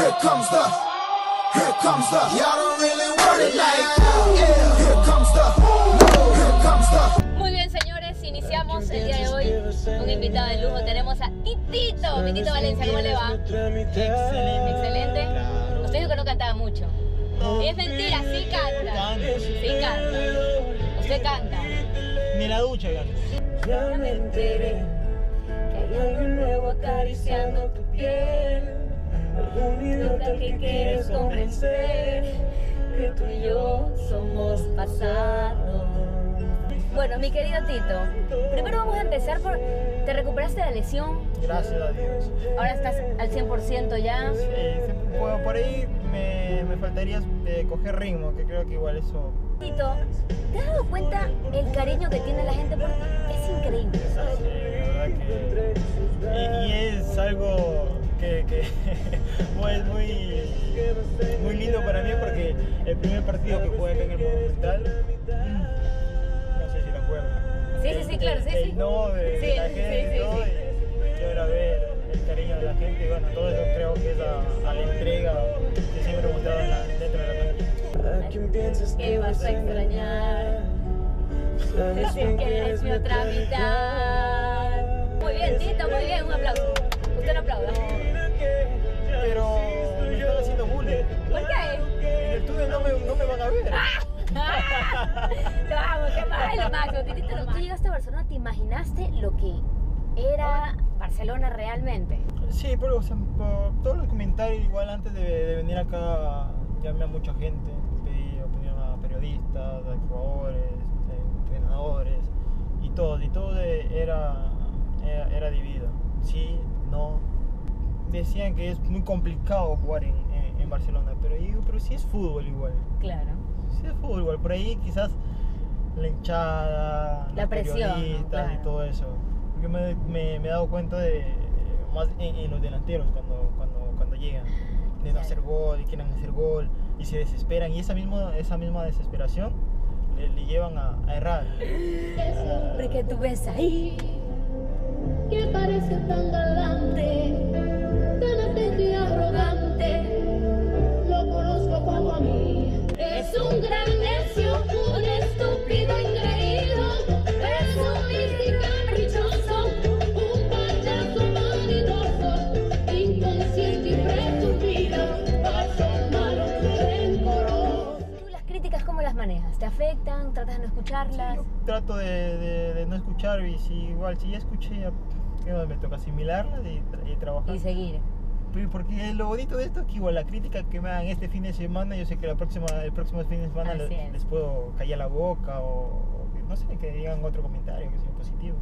Here comes the, here comes the, y'all don't really want it like that. Yeah, here comes the, here comes the. Muy bien, señores, iniciamos el día de hoy un invitado de lujo. Tenemos a Titito, mi Tito Valencia, ¿cómo le va? Excelente. Excelente. Usted dijo que no cantaba mucho. Es mentira, sí canta. Sí canta. Usted canta. Ni la ducha, gato. Ya me enteré que hay algo nuevo acariciando tu piel. Algún idiota que quieres convencer que tú y yo somos pasado. Bueno, mi querido Tito, primero vamos a empezar por. ¿Te recuperaste de la lesión? Gracias a Dios. Ahora estás al 100% ya. Sí, se- por, por ahí me, me faltaría eh, coger ritmo, que creo que igual eso. Tito, ¿te has dado cuenta el cariño que tiene la gente por ti? Es increíble. Sí, la verdad que. Y, y es algo que, que pues, muy, muy lindo para mí porque el primer partido que jugué acá en el Monumental. mm, No sé si lo acuerdas. Sí, sí, sí, claro, sí, el sí. no de Sí, la sí, gente sí, y todo, sí. y yo era ver el cariño de la gente y bueno, todo eso creo que es a, a la entrega que siempre he mostrado dentro de la cancha. que vas a extrañar. Decir que eres mi otra mitad. Titito, tú llegaste a Barcelona, ¿te imaginaste lo que era Barcelona realmente? Sí, pero o sea, por todos los comentarios, igual antes de, de venir acá, llamé a mucha gente, pedí opinión a periodistas, a jugadores, a entrenadores, y todo, y todo de- era, era, era dividido. Sí, no. Decían que es muy complicado jugar en, en- en Barcelona, pero yo digo, pero sí es fútbol igual. Claro. Sí es fútbol igual, por ahí quizás la hinchada, La los presión, periodistas claro. y todo eso. Porque me, me- me he dado cuenta de más en, en los delanteros cuando, cuando, cuando llegan, de no Claro. hacer gol y quieren hacer gol y se desesperan y esa misma, esa misma desesperación le, le llevan a, a errar. Porque tú ves ahí que parece tan cómo las manejas? ¿Te afectan? ¿Tratas de no escucharlas? Yo trato de, de- de no escuchar y si igual si ya escuché ya ¿qué más me toca asimilarla y, y trabajar. Y seguir. Porque lo bonito de esto es que igual la crítica que me hagan este fin de semana, yo sé que la próxima, el próximo fin de semana les, puedo callar la boca o, no sé, que digan otro comentario que sea positivo.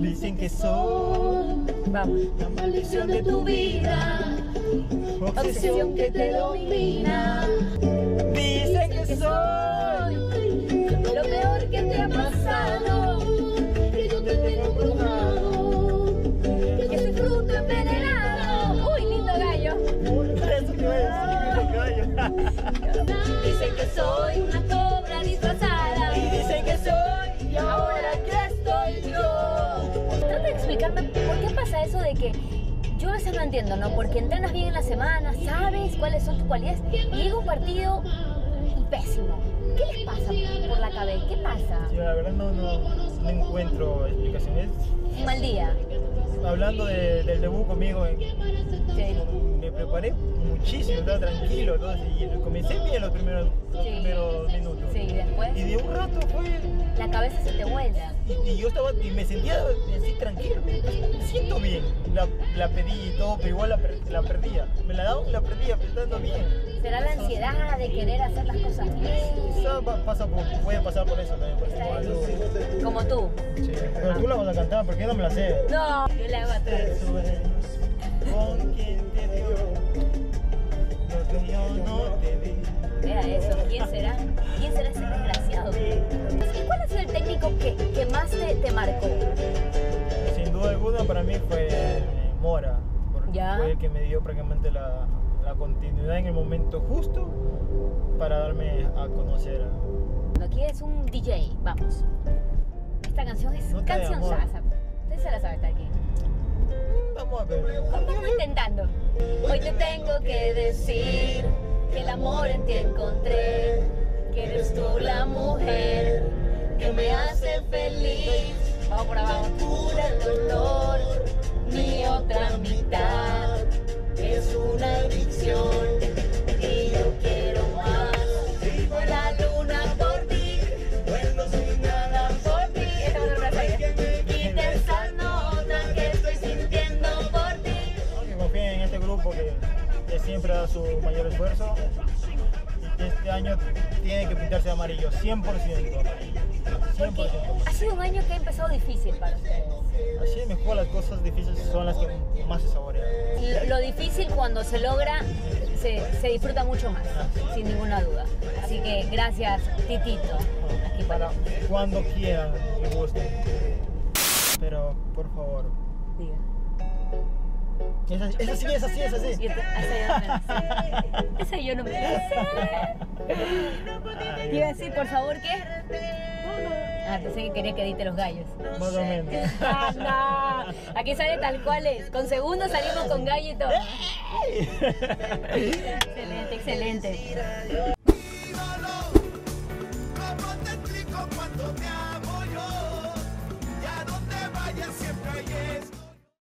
Dicen que soy Vamos. la Maldición de tu vida, obsesión que te domina. Que soy Lo peor que te ha pasado, que yo te tengo embrujado, que soy fruto envenenado. Uy, lindo gallo. Eso que mi gallo. Dicen que soy una cobra disfrazada. Y dicen que soy Y ahora aquí estoy yo. Trata de explicarme por qué pasa eso de que yo a veces no entiendo, ¿no? Porque entrenas bien en la semana, sabes cuáles son tus cualidades y llega un partido ¿Qué les pasa por la cabeza? ¿Qué pasa? Yo la verdad no, no, no encuentro explicaciones. Un mal día. Hablando de- del debut conmigo en, Sí. me preparé muchísimo, estaba tranquilo, todo, y comencé bien los primeros, los Sí. primeros minutos. Sí, después Y de un rato fue, la cabeza se te vuela. y, y yo estaba, y me sentía así tranquilo, me siento bien, la, la pedí y todo, pero igual la, per- la perdía, me la daban y la perdía, pensando bien. Será la ansiedad de querer hacer las cosas bien. Quizá pasa por, puede pasar por eso también, por. Como tú. sí. Pero tú la vas a cantar, porque yo no me la sé. No, yo le hago atrás. Con quien te dio que yo no te di. Vea eso, ¿quién será? ¿Quién será ese desgraciado? ¿Y cuál ha sido el técnico que, que más te, te marcó? Sin duda alguna para mí fue Mora, porque Ya. fue el que me dio prácticamente la, la continuidad en el momento justo para darme a conocer. Aquí es un DJ, vamos. Esta canción es canción salsa. Usted se la sabe, está aquí. Vamos a ver. Estamos intentando. Hoy te tengo que decir que el amor en ti encontré, que eres tú la mujer que me hace feliz. Vamos por abajo. Cura el dolor, mi otra mitad siempre da su mayor esfuerzo y que este año tiene que pintarse de amarillo, 100% amarillo. Porque 100%. ha sido un año que ha empezado difícil para ustedes. Así es mejor las cosas difíciles son las que más se saborean. Lo- Lo difícil cuando se logra se, se disfruta mucho más, sin ninguna duda. Así que gracias, Titito. Aquí Para para cuando quieran y gusten. Pero por favor. Diga. Es así, es así, es así, es así. Y esta- Esa yo no me la sé. Esa yo no me la sé. Ay, Te iba a decir, por favor, ¿qué? Ah, pensé que quería que edite los gallos. Más o menos. Ah, no. Aquí sale tal cual es. Con segundos salimos con todo. Excelente, excelente.